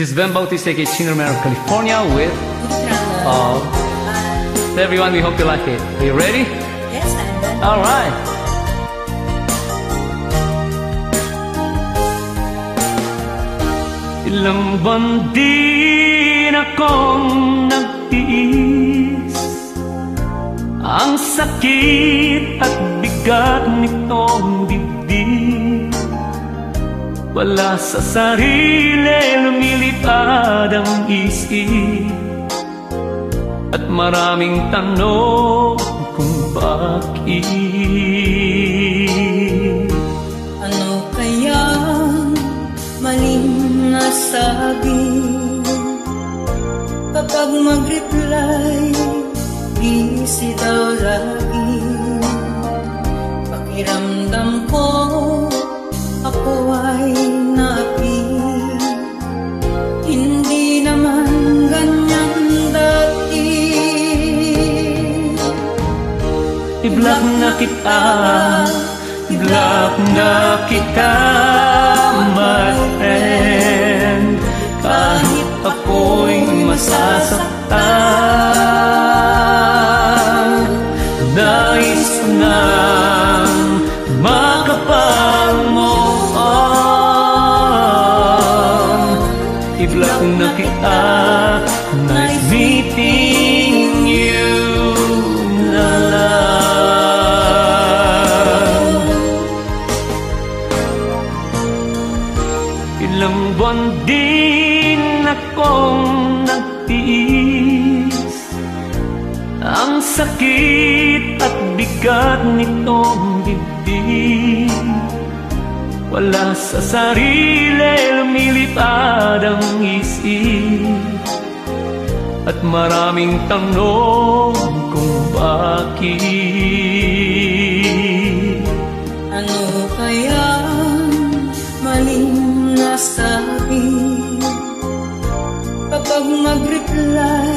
This is Ben Bautista, aka Chino Romero of California with uh, to everyone, we hope you like it. Are you ready? Yes, I'm ready. Alright. Ilang buwan din akong nagtiis Ang sakit at bigat nitong dibdib Wala sa sarili lumilipad ang isip At maraming tanong kung bakit. Ano kaya maling nasabi? Kapag mag-reply I-block na kita I-block na kita My friend. Kahit ako'y masasaktan Nais ko nang makapag-move on I-block na kita Nice meeting you din akong nagtiis. Ang sakit at bigat nitong dibdib. Wala sa sarili lumilipad ang isip. At maraming tanong kung bakit. Ano kaya maling nasabi Kapag mag-reply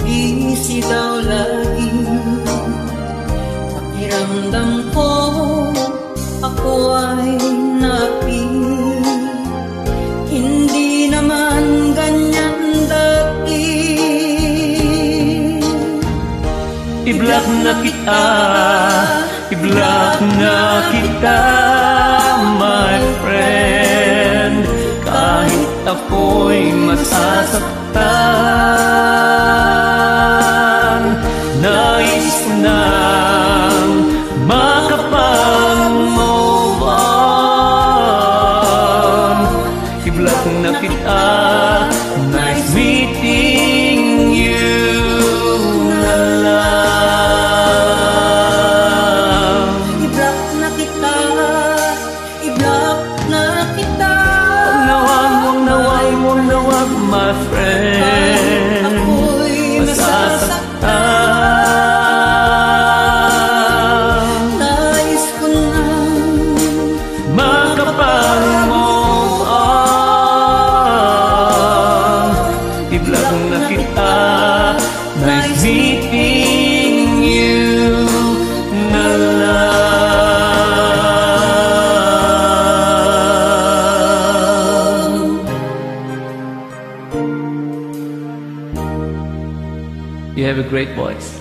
Busy daw lagi. Pakiramdam ko Ako ay napi Hindi naman ganyan dati. I-block na kita I-block na kita My friend. Kahit ako'y masasaktan Nais nang makapag-move on I-block na kita Nice meeting You have a great voice.